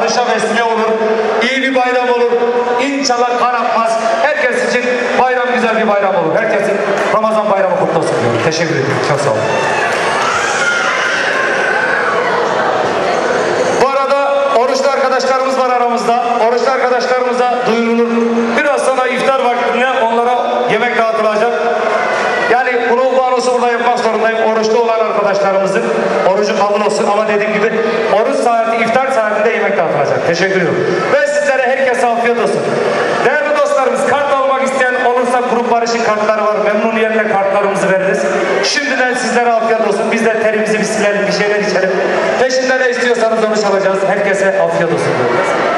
barışa vesile olur. İyi bir bayram olur. İnşallah kan akmaz. Herkes için bayram güzel bir bayram olur. Herkesin Ramazan bayramı kutlu olsun diyorum. Teşekkür ederim. Çok sağ olun. Teşekkür ediyorum. Ve sizlere herkes afiyet olsun. Değerli dostlarımız kart almak isteyen olursa grup barışı kartları var. Memnuniyetle kartlarımızı veririz. Şimdiden sizlere afiyet olsun. Biz de terimizi bir silelim, bir şeyler içelim. Peşinde ne istiyorsanız onu çalacağız. Herkese afiyet olsun. Diyoruz.